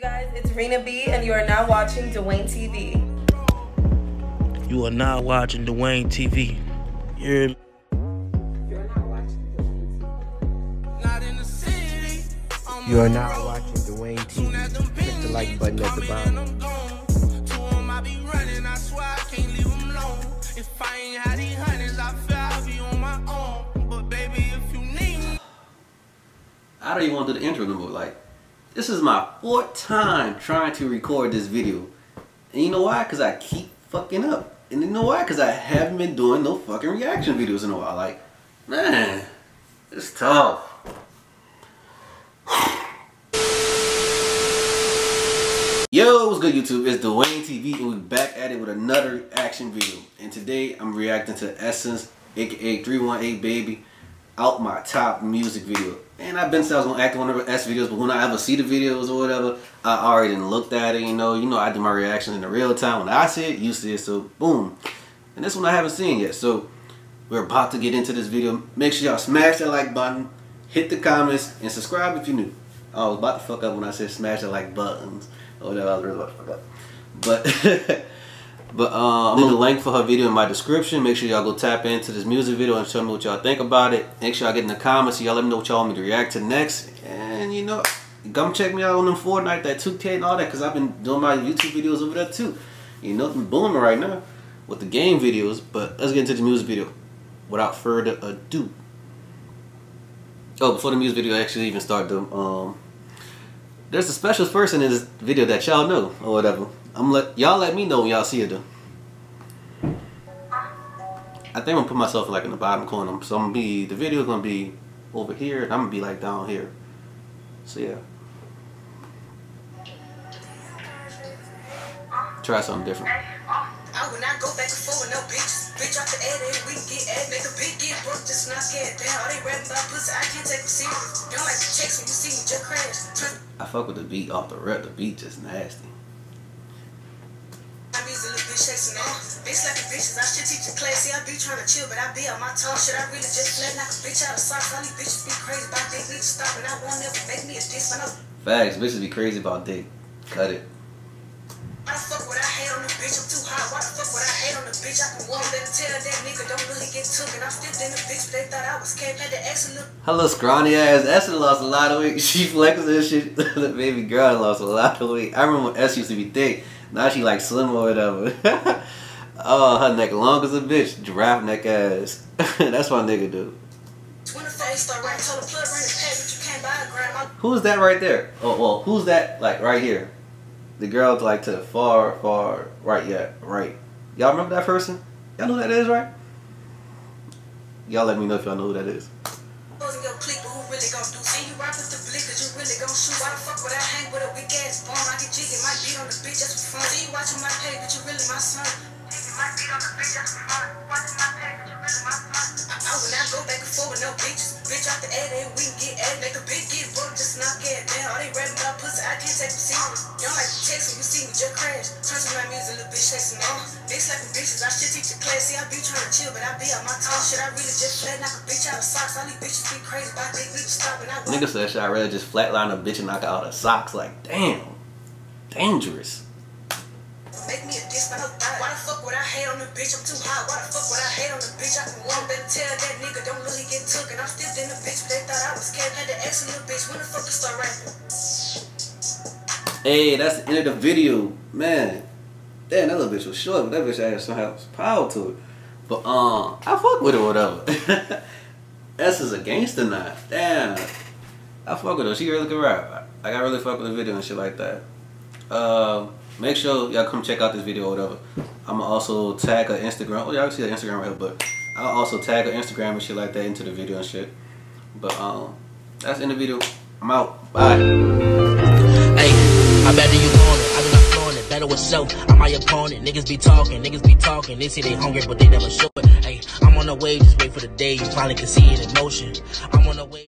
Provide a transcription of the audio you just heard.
Hey guys, it's Rena B, and you are now watching Dewayne TV. You are now watching Dewayne TV. You're You are now watching Dewayne TV. Click the like button at the bottom. I don't even want to do the intro anymore. Like, this is my fourth time trying to record this video. And you know why? Because I keep fucking up. And you know why? Because I haven't been doing no fucking reaction videos in a while. Like, man, it's tough. Yo, what's good YouTube? It's Dewayne TV and we're back at it with another action video. And today I'm reacting to Essence, aka 318 Baby, out my top music video. And I've been saying I was gonna act on one of the Ess videos, but when I ever see the videos or whatever, I already looked at it, you know, you know I do my reaction in the real time. When I see it, you see it, so boom. And this one I haven't seen yet, so we're about to get into this video. Make sure y'all smash that like button, hit the comments, and subscribe if you're new. I was about to fuck up when I said smash the like buttons. or whatever. I was really about to fuck up. But, but uh, I'm gonna link for her video in my description. Make sure y'all go tap into this music video and tell me what y'all think about it. Make sure y'all get in the comments. Y'all let me know what y'all want me to react to next. And you know, come check me out on them Fortnite, that 2K and all that, because I've been doing my YouTube videos over there too. You know, I'm booming right now with the game videos. But let's get into the music video without further ado. Oh, before the music video I actually even start, the um, there's a special person in this video that y'all know or whatever. I'm let y'all let me know when y'all see it though. I think I'm gonna put myself like in the bottom corner. So I'm gonna be the video's gonna be over here and I'm gonna be like down here. So yeah. Try something different. I will not go back and forth with no bitches. Bitch off the ad, we can get ad, make a big get broke, just not scared. Damn, all they rapping about pussy, I can't take them serious. Don't like the checks when you see me just crash. I fuck with the beat off the rep, the beat just nasty. I music little bitch chasing on. Bitch like a bitches, I should teach a class. See, I be trying to chill, but I be on my tongue. Should I really just let knock a bitch out of socks? All these bitches be crazy about they need to stop, and I won't ever make me a diss. I Facts, bitches be crazy about dick. Cut it. The fuck I hate on the bitch? I'm too hot. Why the fuck would I hate on the bitch? I can warm better tell that nigga don't really get took. And I'm still in the bitch, but they thought I was cape. Had to ask a little. Her scrawny ass Esther lost a lot of weight. She flexes and shit. the baby girl lost a lot of weight. I remember when Ess used to be thick. Now she like slim or whatever. oh, her neck long as a bitch. Giraffe neck ass. That's what nigga do. Twitter face, start right. Told the plug, bring the pay, but you can't buy a gram. I Who's that right there? Oh, well, who's that like right here? The girl like to the far, far right. Yeah, right. Y'all remember that person? Y'all know who that is, right? Y'all let me know if y'all know who that is. wasn't your clique, but who really gon' do? And you rock with the blick, cause you really gon' shoot. Why the fuck would I hang with a weak ass bum? I get jiggy, might beat on the bitch just for fun. See you watching my page, but you really my son. Jiggy might beat on the bitch just for fun. Watching my page, but you really my son. I, I would not go back and forth with no bitches. Bitch off the ad, and we can get ad. Make a big get broke, just not get down. All they rapping about pussy, I can't take them serious. Y'all like the text when you see me just crash. Turn to my music, little bitch chasing on. Bitch uh, like bitches, I should teach a class. See, I be trying to chill, but I be on my tongue. Should I really just let knock a bitch out of socks? All these bitches be crazy, but they need to stop and I. Nigga said, should I rather just flatline a bitch and knock her out of socks? Like, damn. Dangerous. Make me a diss, but. Why the fuck would I hate on the bitch? I'm too hot. Why the fuck would I hate on the bitch? I can warm better tell that nigga don't really get took. And I'm still in the bitch, but they thought I was scared. Had to ask little bitch, when the fuck you start rapping? Hey, that's the end of the video. Man. Damn, that little bitch was short, but that bitch had some power to it. But um, I fuck with it whatever. Ess is a gangster now. Damn. I fuck with her. She really good rap. Like I really fuck with the video and shit like that. Um, make sure y'all come check out this video or whatever. I'ma also tag her Instagram. Oh, y'all can see her Instagram right here, but I'll also tag her Instagram and shit like that into the video and shit. But um, that's in the video. I'm out. Bye. Hey, I better you want it. I do not flaunt it. Better with self. I'm my opponent. Niggas be talking, niggas be talking. They say they hungry, but they never show it. Hey, I'm on the way. Just wait for the day you finally can see it in motion. I'm on the way.